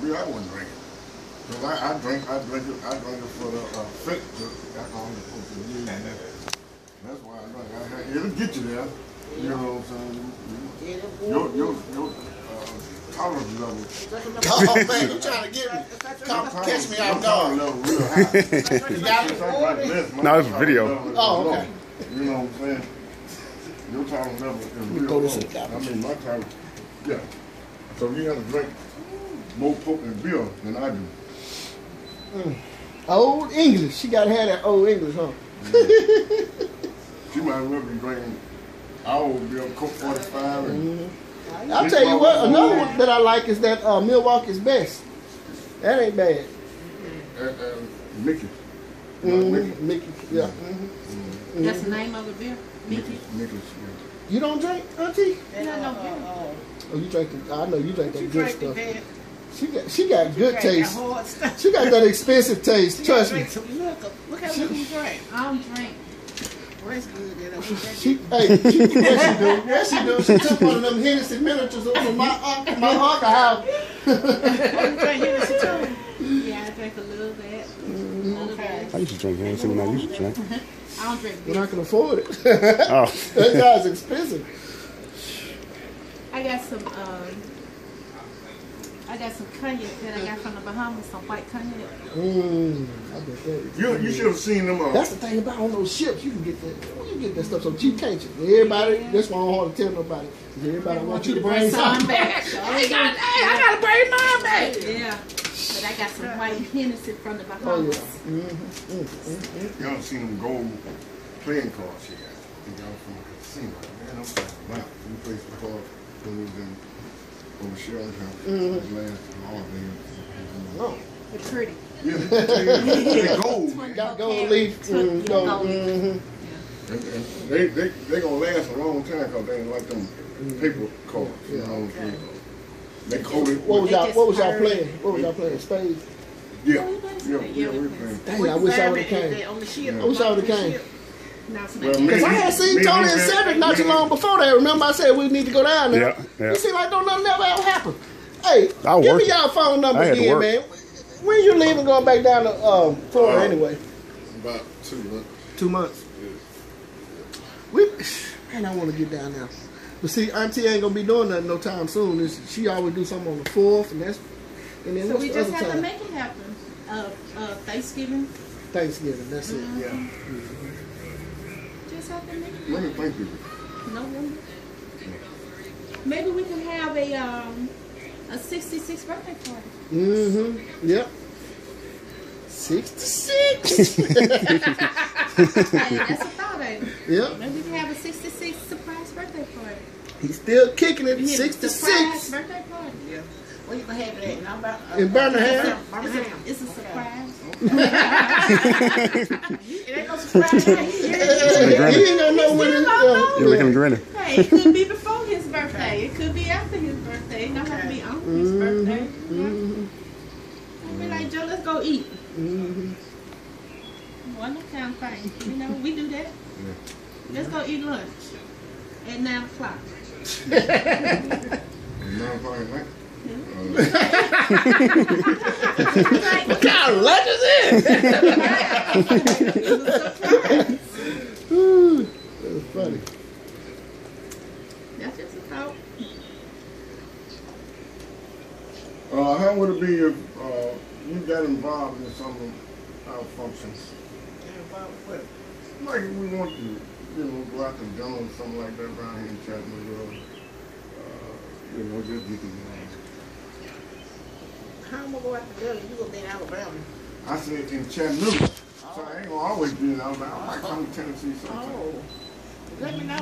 dollar beer, I wouldn't drink it. Cause I, I drink, I drink it, I drink it for the, uh, fit, the alcohol you're supposed to use. That's why I drink, I, I- it'll get you there, you know what I'm saying? You- Your, your, your, uh, tolerance level. Oh man, you trying to get me? Come catch me off guard. Your tolerance level real high. You got Since it? I drink less, my No, it's tolerance video. level is Oh, low. okay. You know what I'm saying? Your tolerance level is real throw low. in the I mean, my tolerance, yeah. So you have to drink more Coke and beer than I do. Hmm. Old English. She got to have that old English, huh? She might as well be drinking our beer, Colt 45 and mm-hmm. I'll tell you what, another one that I like is that uh, Milwaukee's Best. That ain't bad. and, and Mickey. Mhm, Mickey. Mickey, yeah. Mm-hmm. Mm-hmm. That's the name of the beer? Mickey? Mickey's, You don't drink, Auntie? You don't know beer? Oh, you drink the, I know you drink that You good drink the stuff. Bad. She got, she got good Drink that taste. She got that expensive taste, You trust me. drink some liquor. Look at what you drink. I don't drink. Well, that's good. Then. That's She, hey, she, yes she do, yes she do. She took one of them Hennessy miniatures over my, uh, my uncle house. you drink Hennessy too. Yeah, I drink a little bit. A little bit. I used to drink Hennessy when I used to drink. I don't drink When I beer. can afford it. Oh, that guy's expensive. I got some, um, I got some cognac that I got from the Bahamas, some white cognac. Mmm, I bet that is. You, you should have seen them. Uh, That's the thing about on those ships. You can get that. You can get that stuff so cheap, can't you? Everybody. That's why I don't hard to tell nobody. 'Cause Everybody want you to bring something. back. I got, hey, I gotta bring mine back. Yeah. But I got some white Hennessy from the Bahamas. Oh Bahamas. yeah. Mm-hmm. Mm-hmm. you don't seen them gold playing cards she got. They got from the casino. Man, I'm talking about. We played some cards when we was in on the Sheridan House. Mhm. Last holiday. Oh, They're pretty. Yeah, they gold. got gold leaf. Mm, gold. Mm-hmm. And, and they they they gonna last a long time because they ain't like them paper cards. You know what I'm saying? They coated. What was y'all? What was y'all playing? What was y'all playing? Spades. Yeah, Oh, you played yeah, spades? yeah, Yeah, we we playing. Dang, I wish I would have came. On the ship. I wish I would have came. Now some Well, Cause I had seen Me- Tony me- and Cedrick not too long before that. Remember I said we need to go down there. Yeah, yeah. You seem like don't nothing ever ever happen. Hey, I give me worked. y'all phone numbers I had to again, man. When you leaving going back down to um, Florida Uh, anyway? About two months. Two months. We man, I want to get down there. But see, Auntie ain't gonna be doing nothing no time soon. It's, she always do something on the fourth, and that's and then So we the just other have to make it happen. Uh, uh, Thanksgiving. Thanksgiving. That's it. Yeah. Just have to make it Let me think of it. November. Maybe we can have a um a 66th birthday party. Mm-hmm. Yep. Sixty-six. hey, that's a thought, ain't it? yep. Maybe we can have a 66 surprise birthday party. He's still kicking it. Yeah, Surprise Sixty-six. birthday party. Yeah. Where you gonna have it at? Now about, uh, In Birmingham? It's Birmingham. a, it's a surprise. It ain't no surprise. now. He ain't gonna know when it's. Uh, you're looking grinning. Hey, it could be before his birthday. It could be after his birthday. It don't have to be on his birthday. Mhm. I'd be like, Joe, let's go eat. Mhm. One kind of thing. You know, we do that. Let's go eat lunch at 9 o'clock. Nine o'clock at night. What kind of lunch is it? It was a surprise. Ooh, That was funny. That's just a thought. Uh, how would it be if uh, you got involved in some of our functions? Like if we want to, you know, go out to dinner or something like that around here in Chattanooga. Uh, you know, just get together. How am I going to go? You gonna be in Alabama? I said in Chattanooga. So I ain't gonna always be in Alabama. I might come to Tennessee sometime. Oh. Let me know.